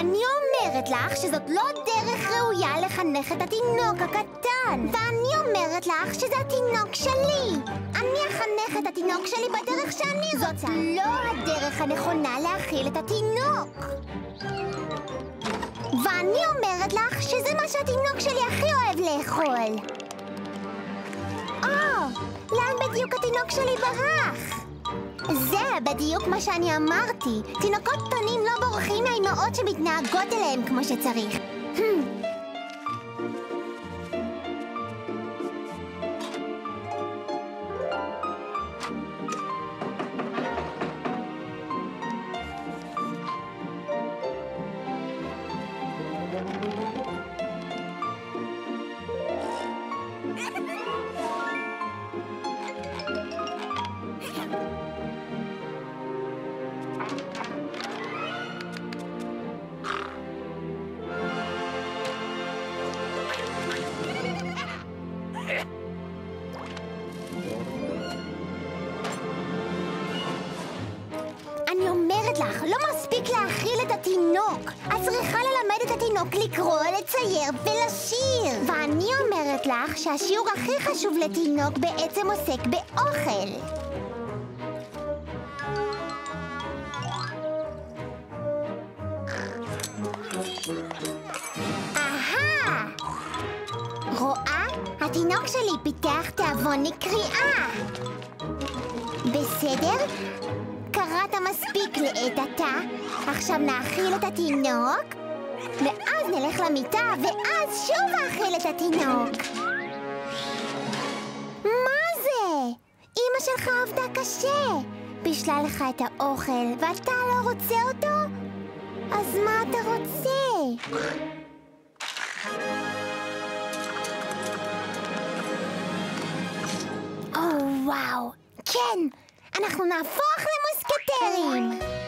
אני אומרת לך שזאת לא דרך ראויה לחנך את התינוק הקטן. ואני אומרת לך שזה התינוק שלי. אני אחנך את התינוק שלי בדרך שאני רוצה. זאת לא הדרך הנכונה להאכיל את התינוק. ואני אומרת לך שזה מה שהתינוק שלי הכי אוהב לאכול. או, לאן בדיוק התינוק שלי ברח? זה בדיוק מה שאני אמרתי. תינוקות קטנים לא בורחים מהאימהות שמתנהגות אליהם כמו שצריך. שהשיעור הכי חשוב לתינוק בעצם עוסק באוכל. התינוק שלי פיתח תיאבון לקריאה. בסדר? קראת מספיק לעת עתה, עכשיו נאכיל את התינוק, ואז נלך למיטה, ואז שוב נאכיל את התינוק. שלך עבדה קשה. בישלה לך את האוכל, ואתה לא רוצה אותו? אז מה אתה רוצה? או, וואו. כן, אנחנו נהפוך למוסקטרים!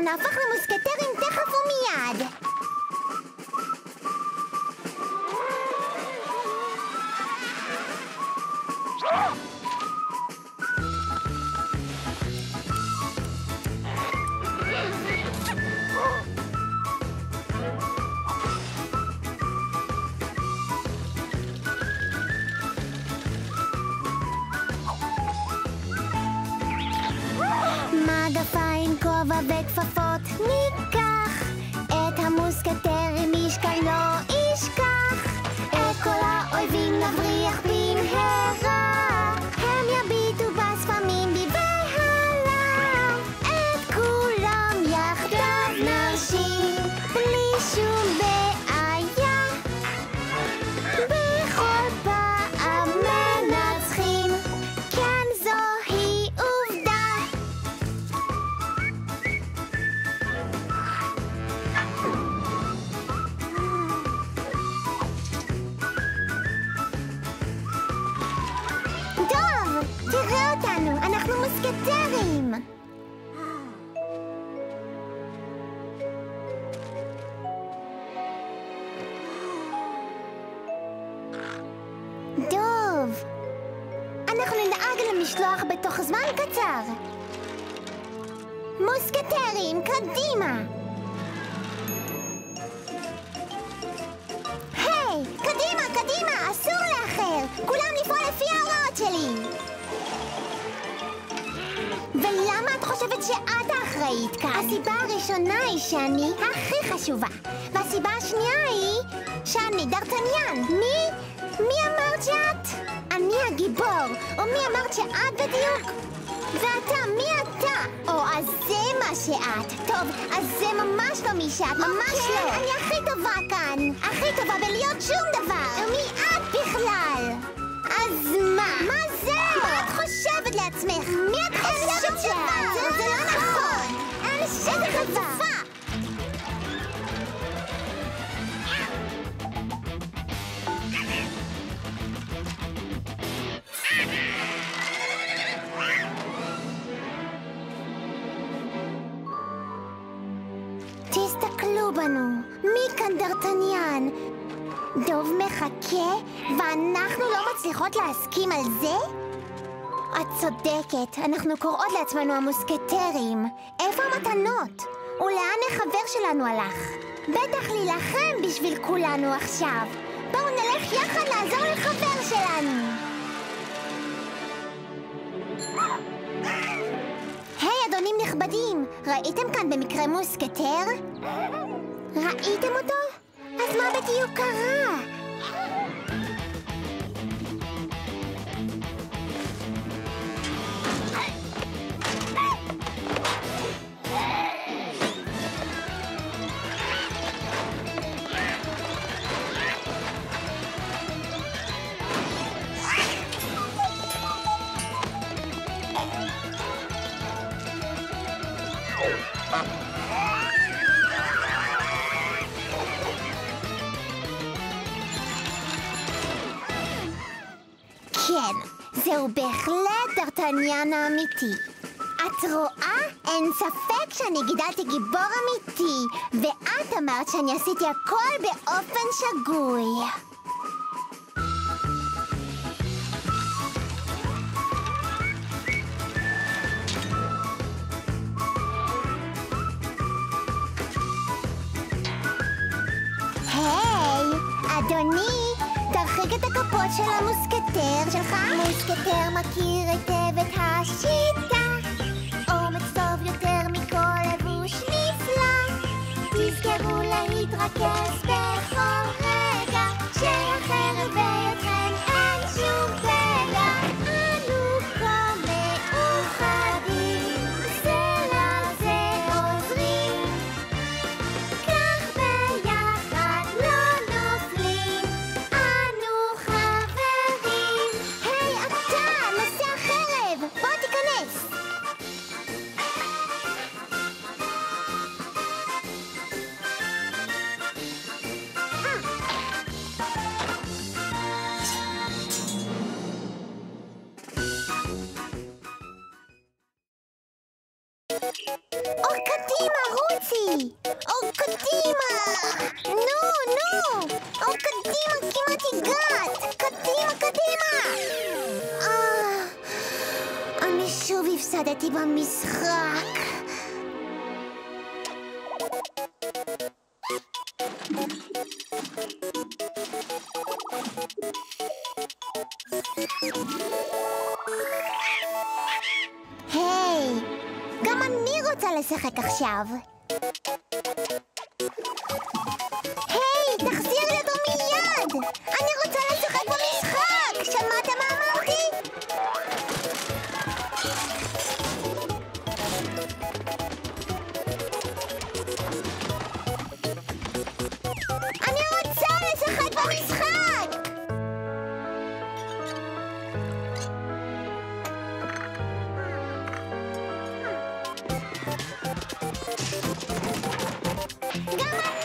אנחנו נהפוך למוסקטרים תכף ומיד! בתוך זמן קצר. מוסקטרים, קדימה! היי, קדימה, קדימה, אסור לאחר! כולם לפעול לפי ההוראות שלי! ולמה את חושבת שאת האחראית כאן? הסיבה הראשונה היא שאני הכי חשובה. והסיבה השנייה היא שאני דרטניאן. מי? מי אמרת שאת? הגיבור. או מי אמרת שאת בדיוק? ואתה, מי אתה? או, אז זה מה שאת. טוב, אז זה ממש לא מי שאת, ממש לא. אני הכי טובה כאן. הכי טובה בלהיות שום דבר. ומי את בכלל? אז מה? מה זה? מה את חושבת לעצמך? מי את חושבת שאת? זה לא נכון. אין שום חצופה. דרטניאן? דוב מחכה, ואנחנו לא מצליחות להסכים על זה? את צודקת, אנחנו קוראות לעצמנו המוסקטרים. איפה המתנות? ולאן החבר שלנו הלך? בטח להילחם בשביל כולנו עכשיו. בואו נלך יחד לעזור לחבר שלנו. היי, אדונים נכבדים, ראיתם כאן במקרה מוסקטר? ראיתם אותו? אז מה בדיוק קרה? כן, זהו בהחלט דרטניאן האמיתי. את רואה? אין ספק שאני גידלתי גיבור אמיתי, ואת אמרת שאני עשיתי הכל באופן שגוי. היי, אדוני, תרחיק את הכפות של המוסקטר שלך. מוסקטר מכיר היטב את השיטה. אומץ טוב יותר מכל לבוש נפלא. תזכרו להתרכז בכל גם אני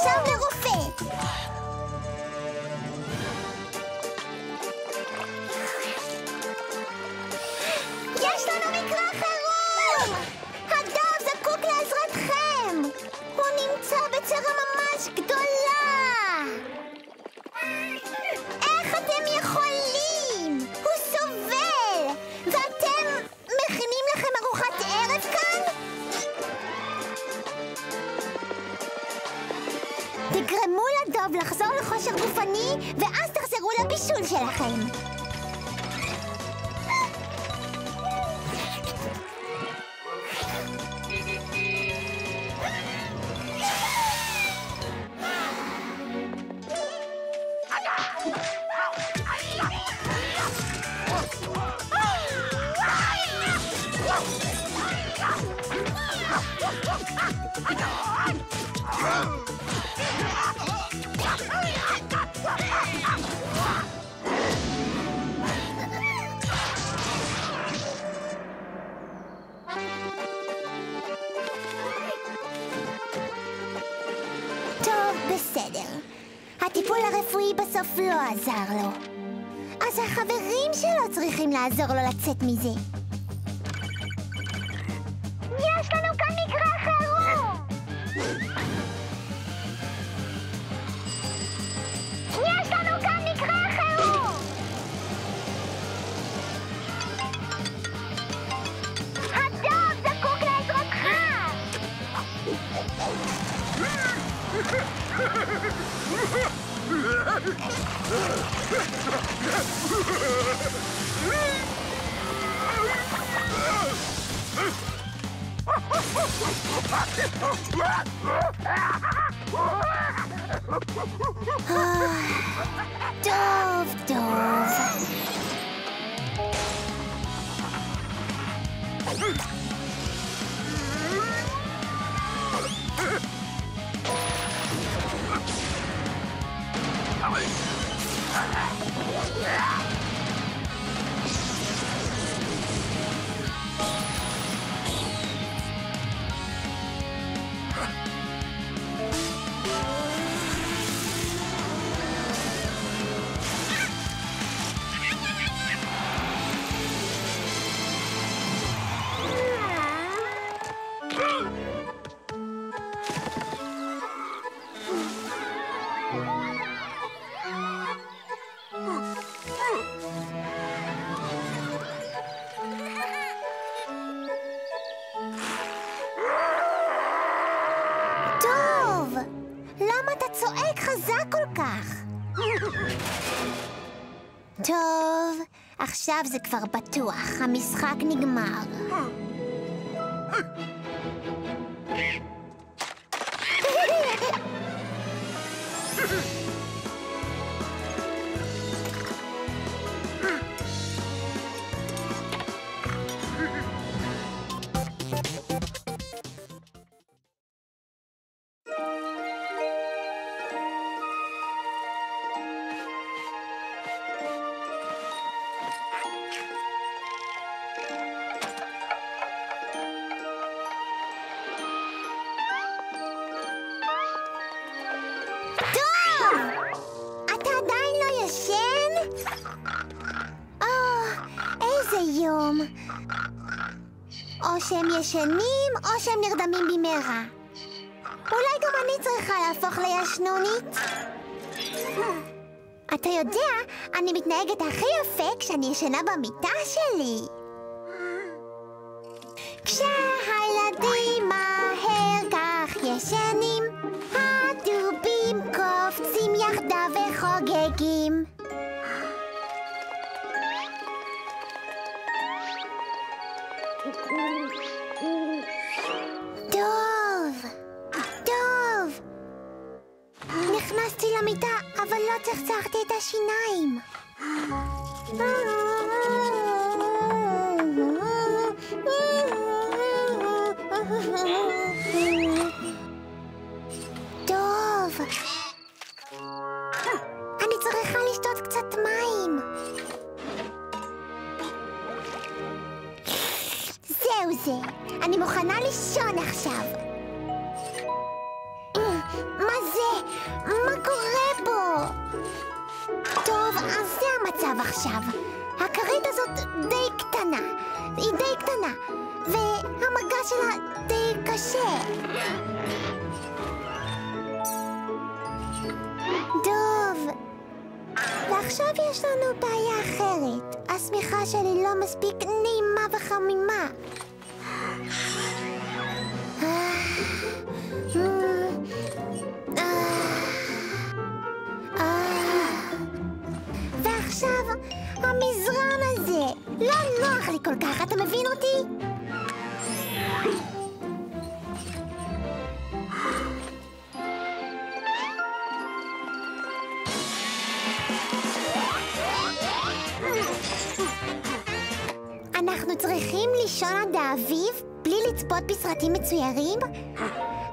עכשיו לרופא! טוב, טוב. טוב, עכשיו זה כבר בטוח, המשחק נגמר. איזה יום. או שהם ישנים, או שהם נרדמים במהרה. אולי גם אני צריכה להפוך לישנונית? אתה יודע, אני מתנהגת הכי יפה כשאני ישנה במיטה שלי. כשהילדים מהר כך ישנים, הדובים קופצים יחדיו וחוגגים. נכנסתי למיטה, אבל לא צחצחתי את השיניים. טוב. אני צריכה לשתות קצת מים. זהו זה, אני מוכנה לישון עכשיו. מה קורה פה? טוב, אז זה המצב עכשיו. הכרית הזאת די קטנה. היא די קטנה. והמגע שלה די קשה. דוב. ועכשיו יש לנו בעיה אחרת. השמיכה שלי לא מספיק נעימה וחמימה. ועכשיו, המזרן הזה. לא נוח לי כל כך, אתה מבין אותי? אנחנו צריכים לישון עד האביב בלי לצפות בסרטים מצוירים?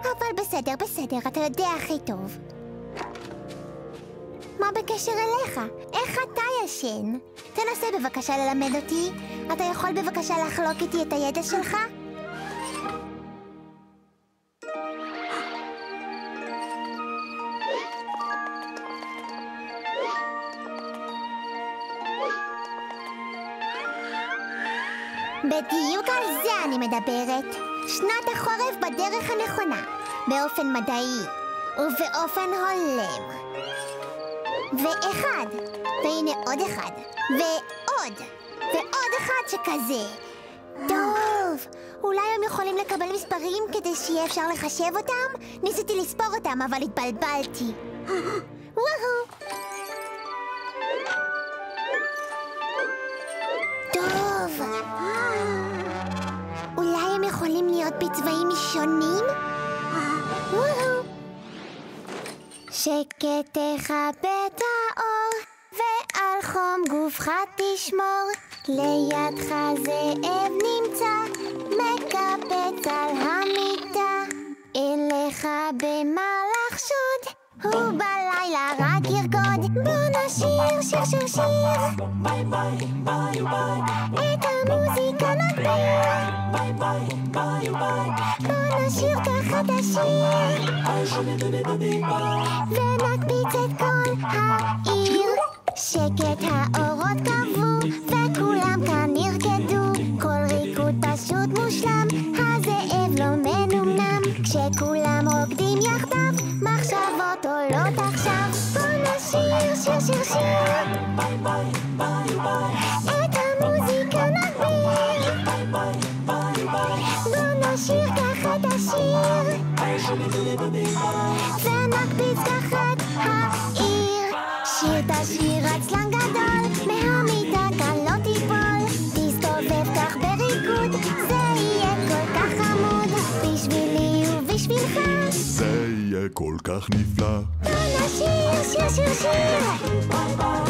אבל בסדר, בסדר, אתה יודע הכי טוב. מה בקשר אליך? איך אתה ישן? תנסה בבקשה ללמד אותי. אתה יכול בבקשה לחלוק איתי את הידע שלך? בדיוק על זה אני מדברת. שנת החורף בדרך הנכונה, באופן מדעי ובאופן הולם. ואחד, והנה עוד אחד, ועוד, ועוד אחד שכזה. טוב, אולי הם יכולים לקבל מספרים כדי שיהיה אפשר לחשב אותם? ניסיתי לספור אותם, אבל התבלבלתי. וואו! טוב. אולי הם יכולים להיות בצבעים שונים? וואו. שקט תכבה האור, ועל חום גופך תשמור. לידך זאב נמצא, מקפץ על המיטה. אין לך במה לחשוד, הוא בלילה רק ירקוד. בוא נשיר שיר שיר שיר. את המוזיקה נגביר. בוא נשיר ככה את השיר. ונקפיץ את כל העיר. שקט האורות כבו, וכולם כאן נרקדו. כל ריקוד פשוט מושלם, נשיר שיר שיר שיר. את המוזיקה נגביר. בוא נשיר ככה כל כך נפלא. בוא נשיר שיר שיר שיר.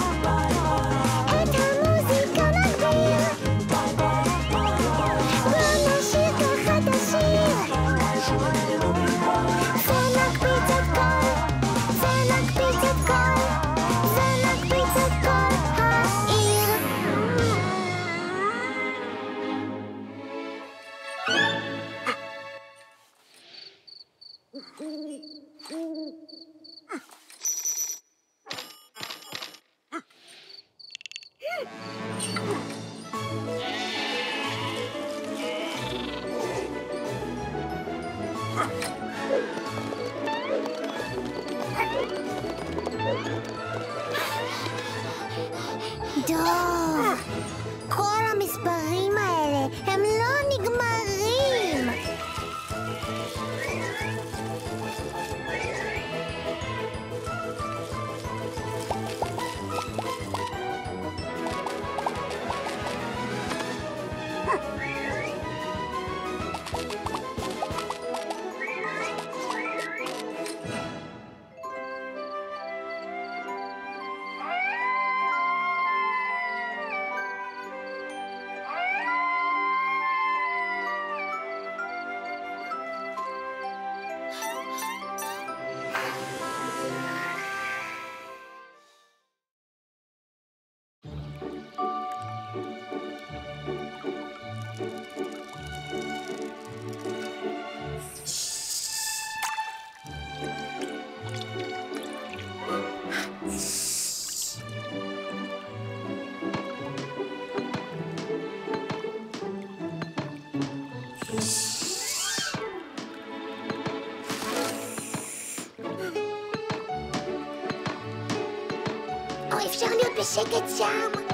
אפשר להיות בשקט שם?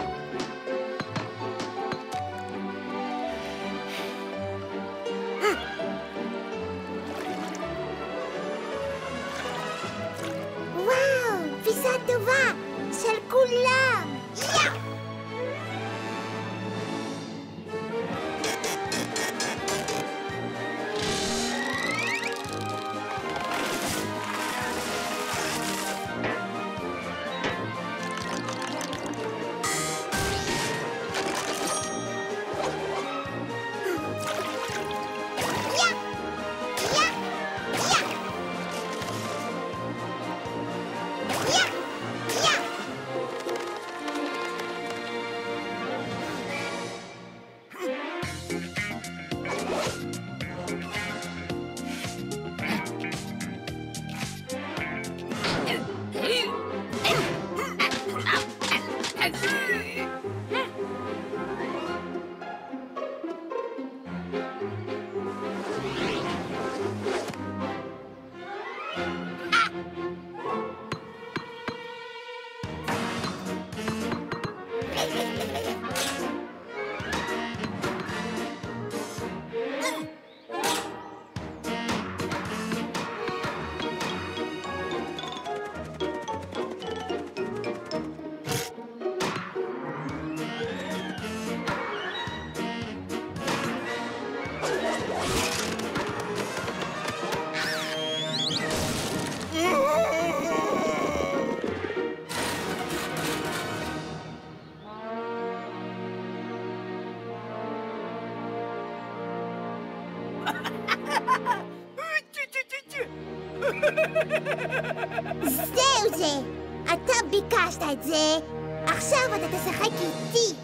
זהו זה! אתה ביקשת את זה, עכשיו אתה תשחק איתי!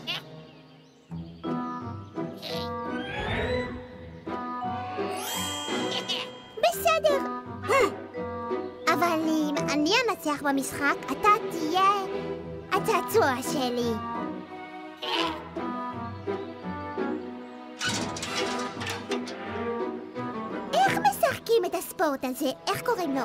בסדר. אבל אם אני אנצח במשחק, אתה תהיה הצעצוע שלי. Ota se erkorin.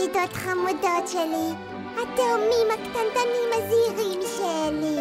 ידידות חמודות שלי, התאומים הקטנטנים הזהירים שלי.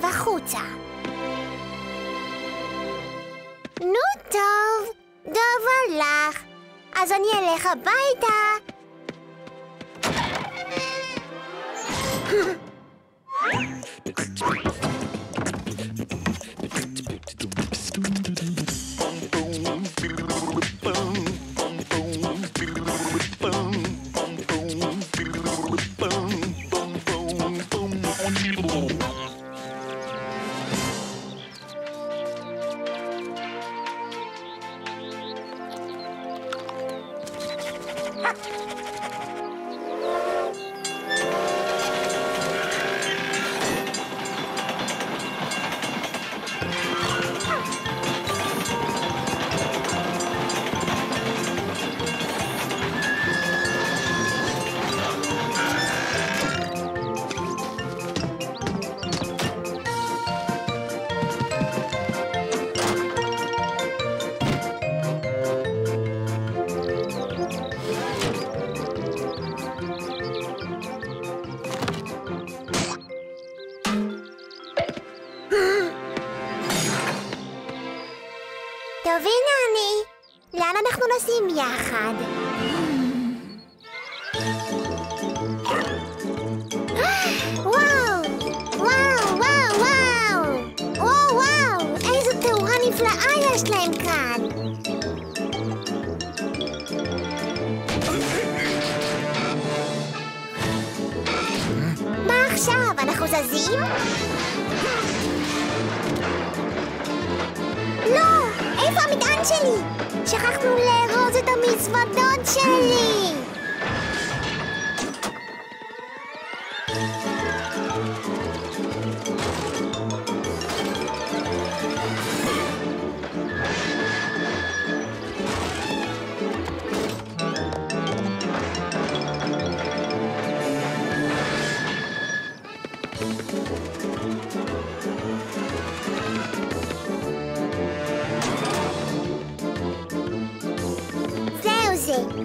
להסתובב החוצה. נו טוב, דוב הלך, אז אני אלך הביתה.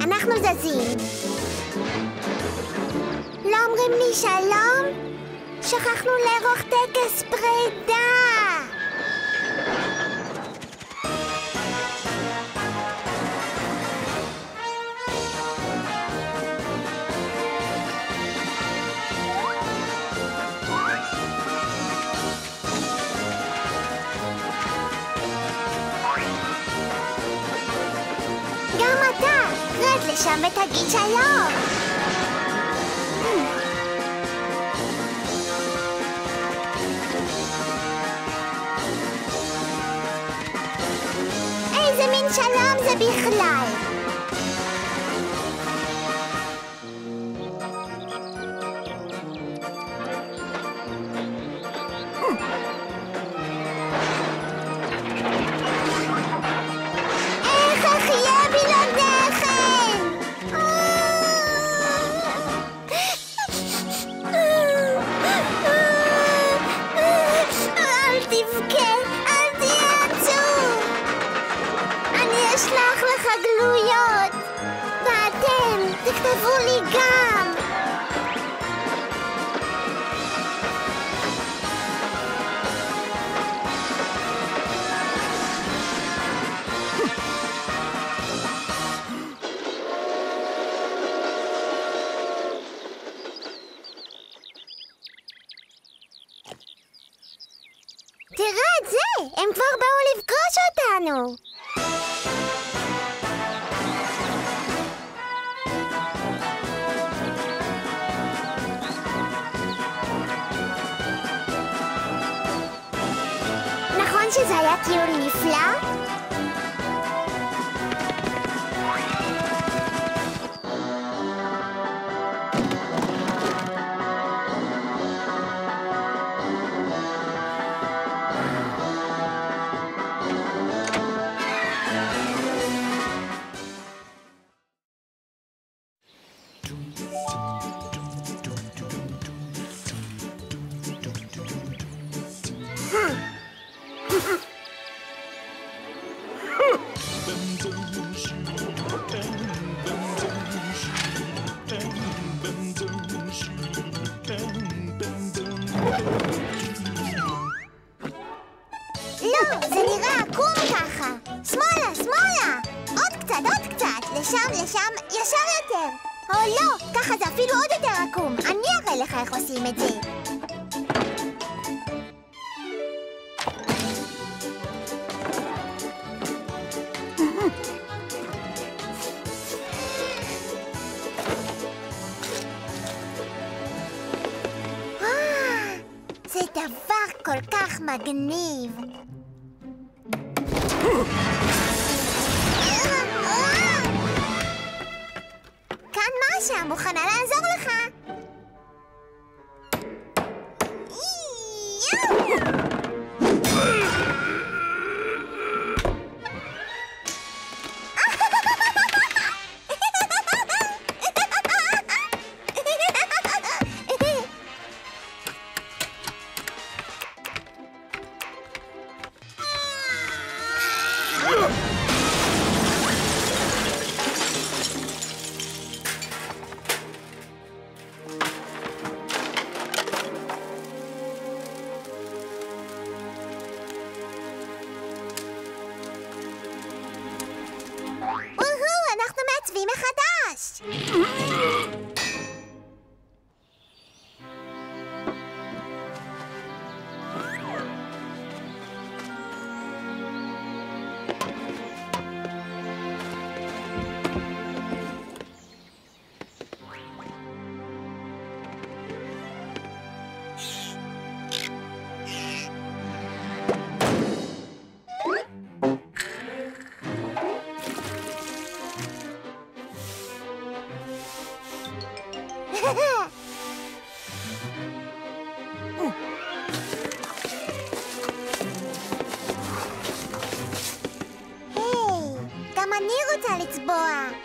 אנחנו זזים. לא אומרים לי שלום? שכחנו לערוך טקס פרידה! 밤에 타기 자요. איזה מין שלום זה בכלל? רוצה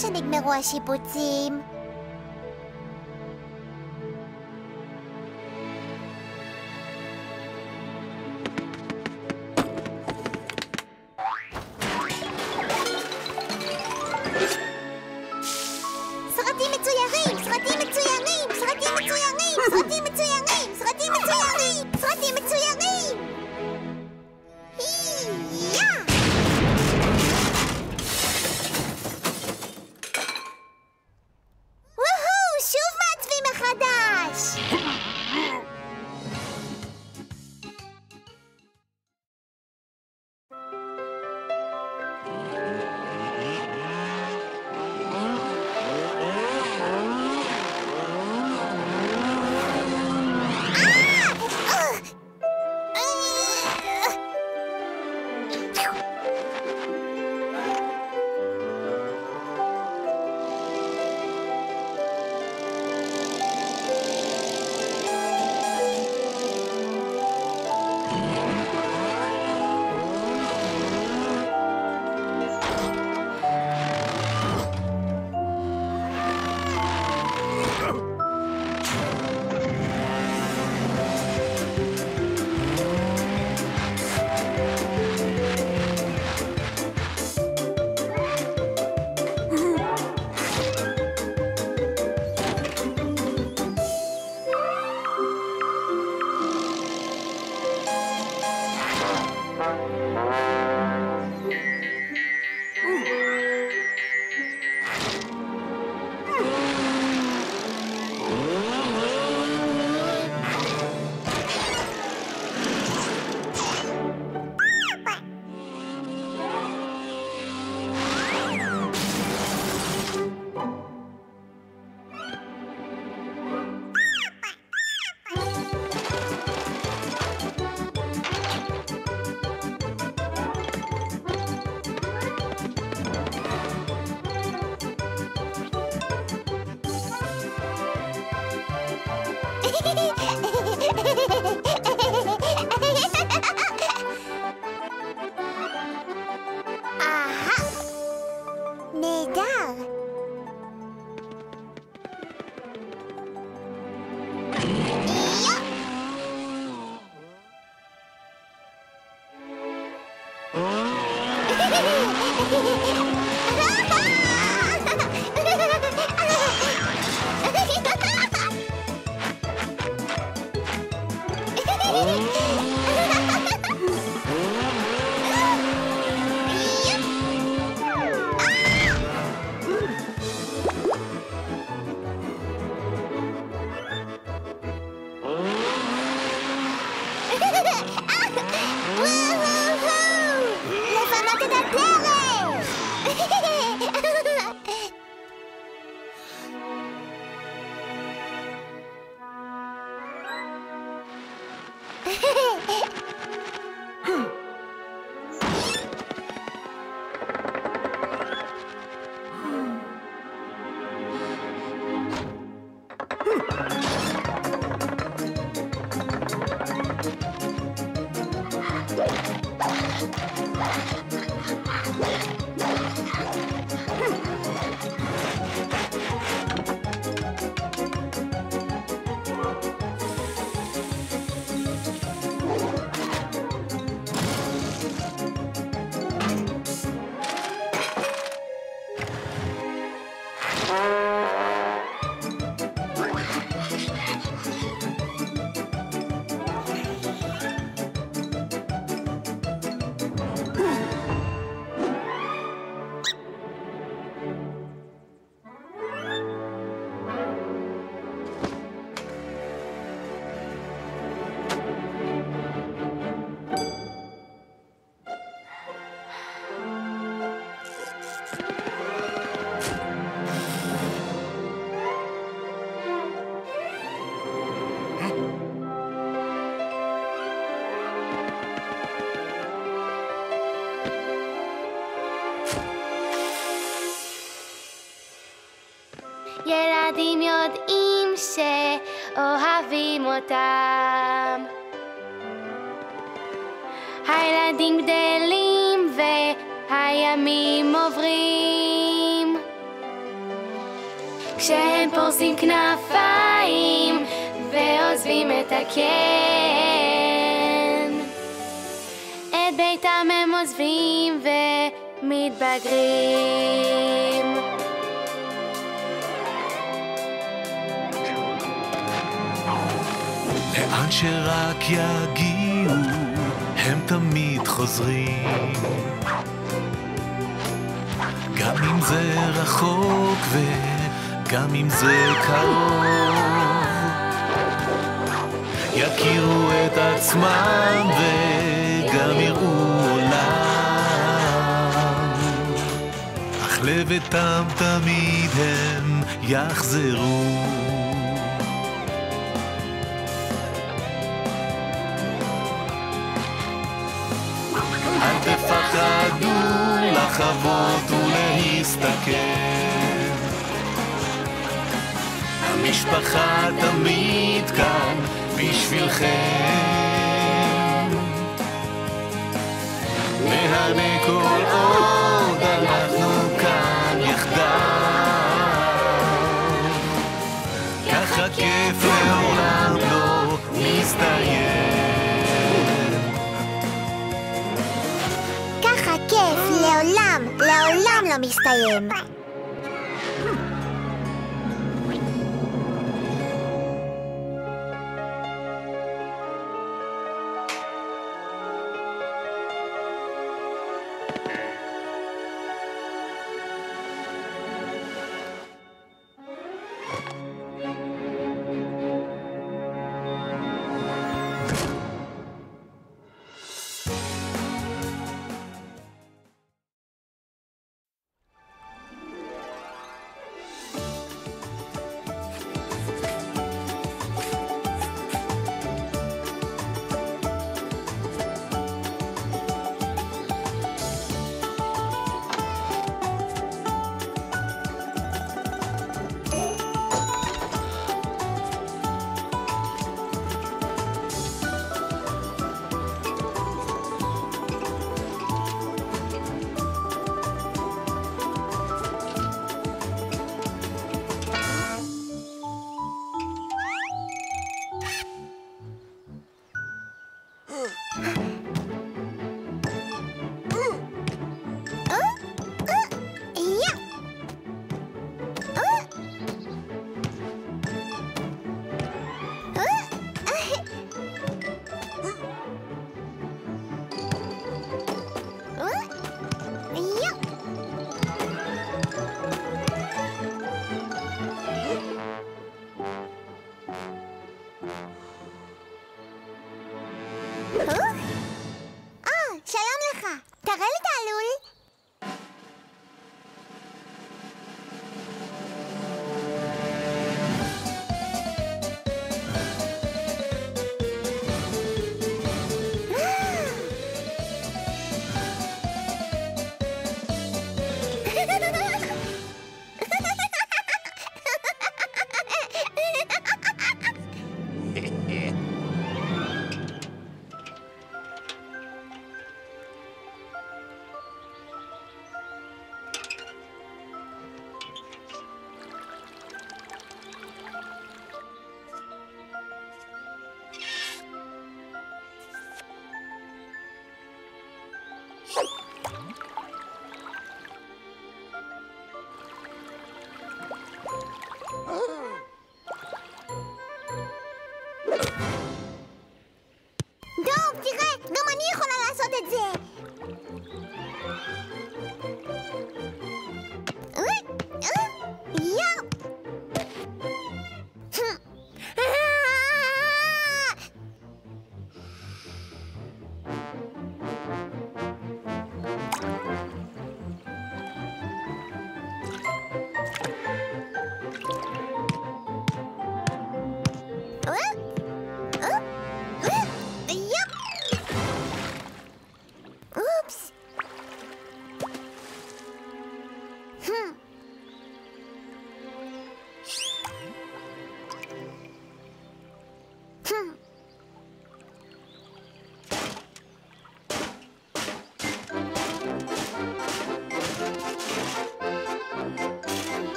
שנגמרו השיפוצים. נהדר! יו! שאוהבים אותם. הילדים גדלים והימים עוברים. כשהם פורסים כנפיים ועוזבים את הקן. את ביתם הם עוזבים ומתבגרים. לאן שרק יגיעו, הם תמיד חוזרים. גם אם זה רחוק וגם אם זה קרוב. יכירו את עצמם וגם יראו עולם. אך לביתם תמיד הם יחזרו. תפחדו לחוות ולהסתכל. המשפחה תמיד כאן בשבילכם. נהנה כל עוד אנחנו כאן יחדיו. ככה כיף לעולם לא מסתיים. לעולם, לעולם לא מסתיים.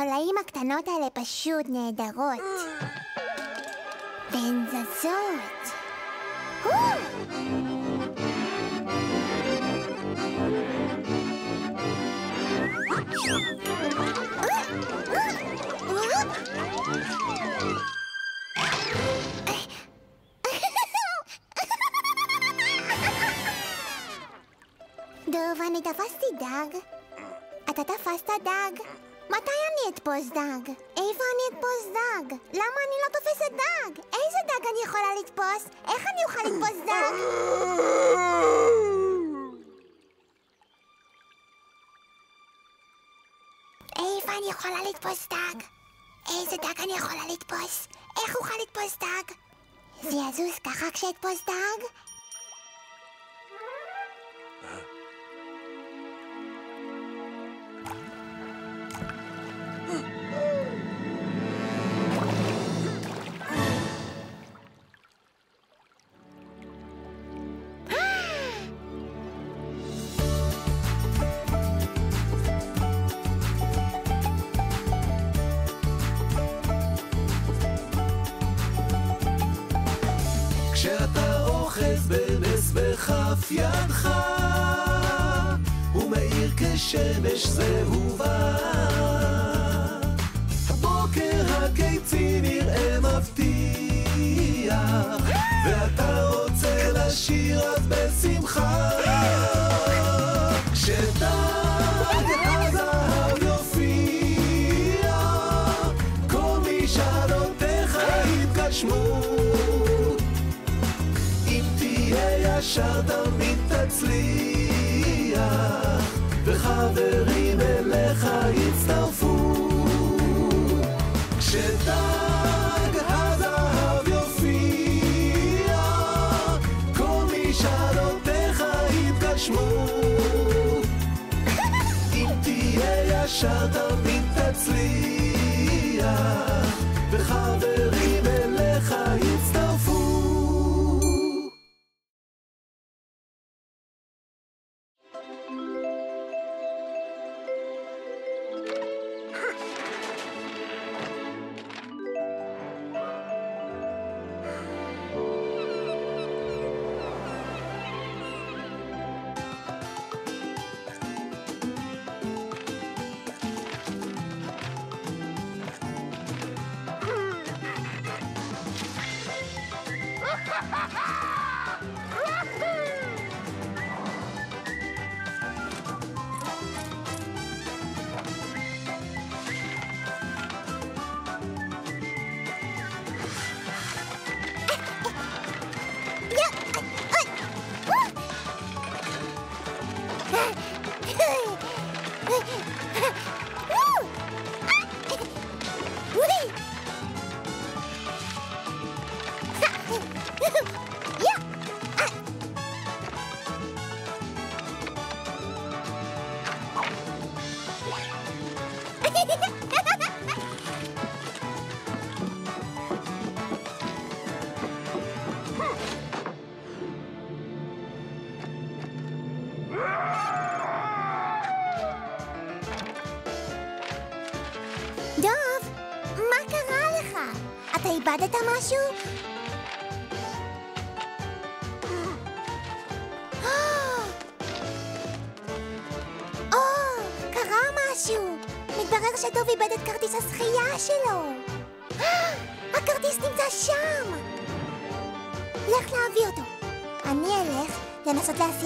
התולעים הקטנות האלה פשוט נהדרות. והן זזות. דוב, אני תפסתי דג. אתה תפסת דג? מתי אני אתפוס דג? איפה אני אתפוס דג? למה אני לא תופסת דג? איזה דג אני יכולה לתפוס? איך אני אוכל לתפוס דג? איפה אני יכולה לתפוס דג? איזה דג אני יכולה לתפוס? איך אוכל לתפוס דג? זה יזוז ככה כשאתפוס דג? יתגשמו. אם תהיה ישר תמיד תצליח, וחברים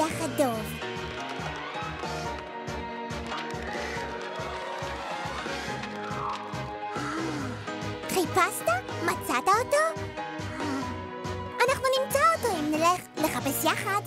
לנסות להסיח את דוב. חיפשת? מצאת אותו? אנחנו נמצא אותו אם נלך לחפש יחד.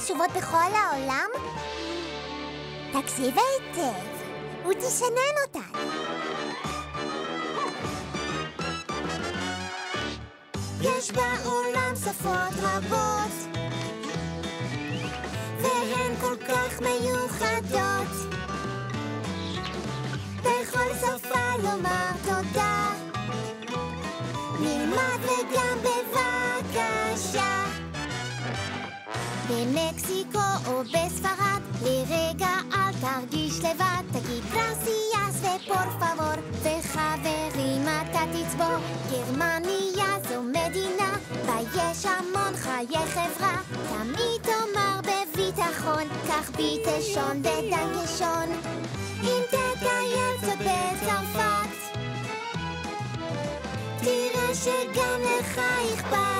חשובות בכל העולם? תקשיב היטב, ותשנן אותן. יש בעולם שפות רבות, והן כל כך מיוחדות. בכל שפה לומר תודה. נלמד וגם בבקשה. במקסיקו או בספרד, לרגע אל תרגיש לבד, תגיד גרסיאס ופור פבור, וחברים אתה תצבור. גרמניה זו מדינה, בה יש המון חיי חברה, תמיד תאמר בביטחון, קח ביטשון ודנקשון. אם תטייל קצת בצרפת, תראה שגם לך אכפת.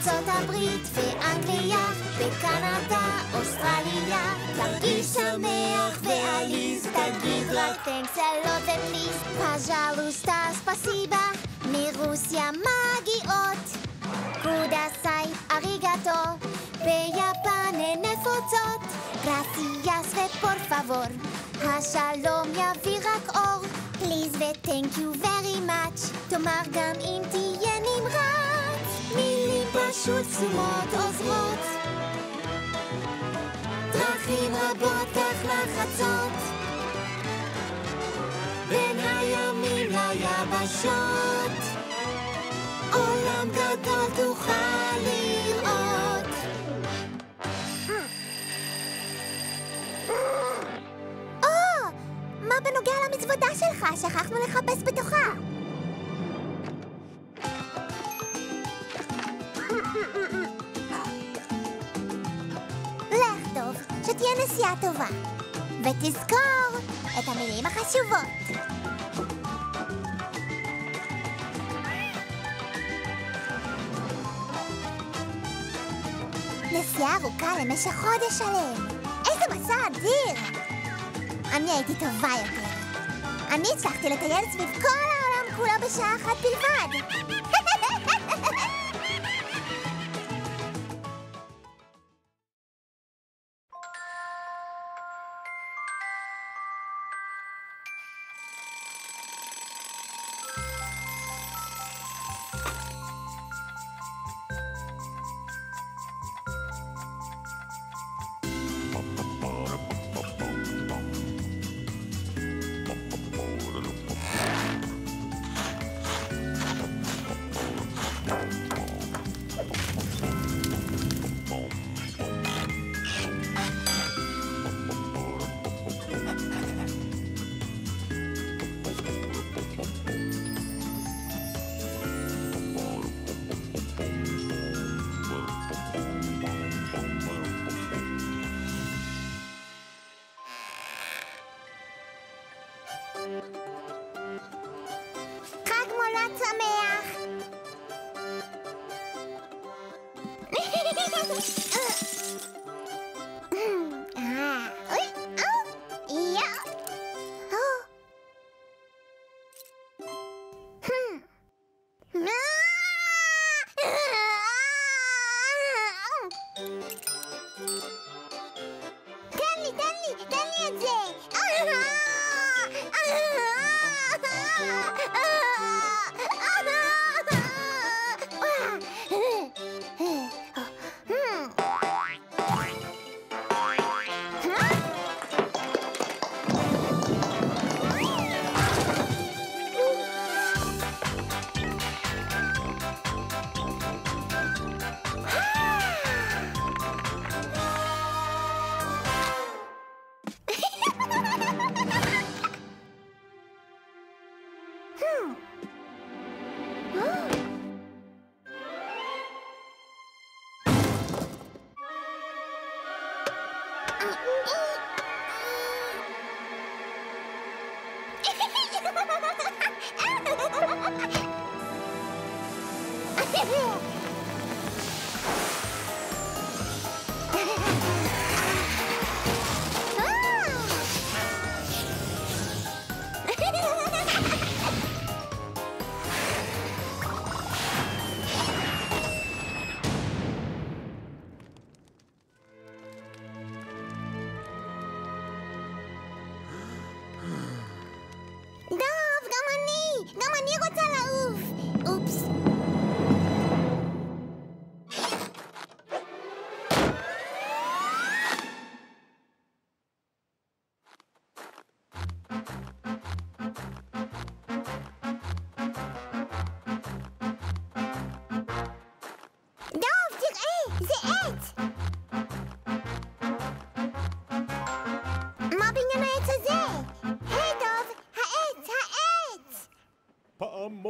ארצות הברית ואנגליה, בקנדה, אוסטרליה, תרגיש שמח ועליז, תגיד רק תנקס אלו ופליז, פז'לוסטה ספסיבה, מרוסיה מגיעות. קודסאי, אריגטו, ביפן הן נפוצות, גרסיאס ופור פבור, השלום יביא רק אור, פליז ו-thank you very much, תאמר גם אם תהיה נמרץ, פשוט קסומות עוזרות, דרכים רבות כך לחצות, בין הימים ליבשות. עולם גדול תוכל לראות. או, מה בנוגע למזוודה שלך? שכחנו לחפש בתוכה. נסיעה טובה. ותזכור את המילים החשובות. נסיעה ארוכה למשך חודש שלם. איזה מסע אדיר! אני הייתי טובה יותר. אני הצלחתי לטייל סביב כל העולם כולו בשעה אחת בלבד.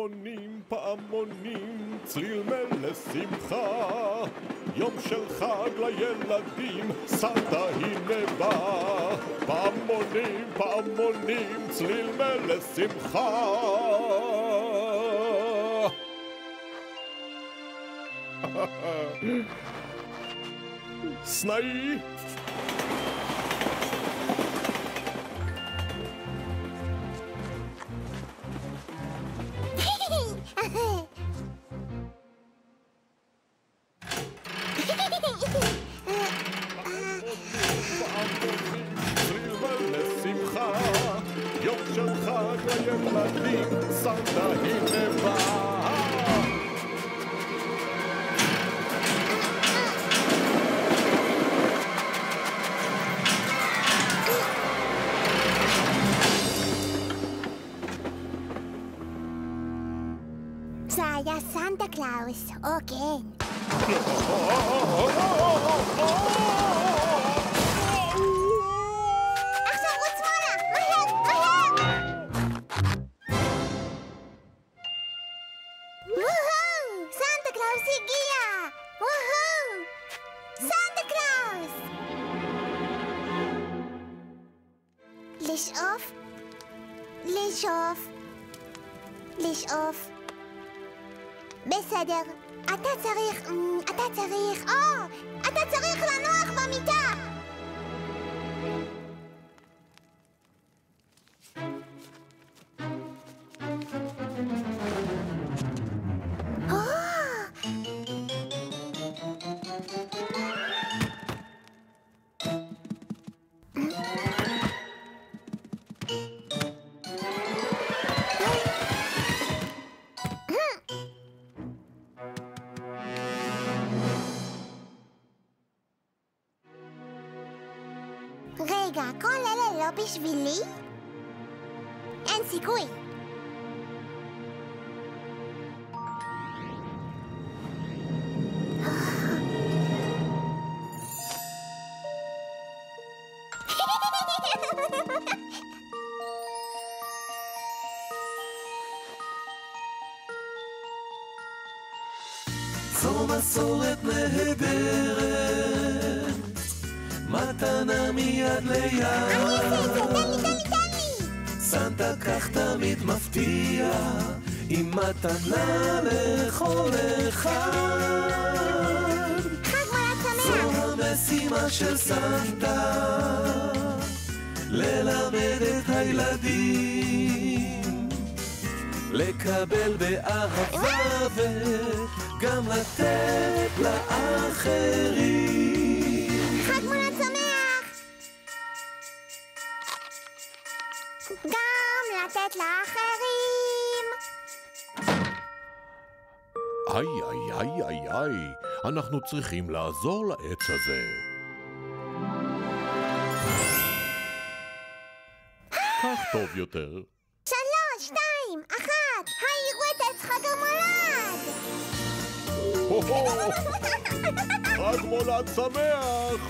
פעמונים, פעמונים, צליל מלא שמחה. יום של חג לילדים, סבתא הנה בא. פעמונים, פעמונים, צליל מלא שמחה. סנאי, לילדים, סבתא הנה בא. בשבילי? אין סיכוי. זו מסורת נהדרת, מתנה מיד ליד. אני אעשה את זה, תן לי, תן לי, תן לי! סנטה כך תמיד מפתיע, עם מתנה לכל אחד. חג מולד זו! המשימה של סנטה, ללמד את הילדים, לקבל באהבה וגם לתת לאחרים. איי, איי, איי, איי, איי, אנחנו צריכים לעזור לעץ הזה. כך טוב יותר. שלוש, שתיים, אחת! העירו את עץ חג המולד! חג מולד שמח!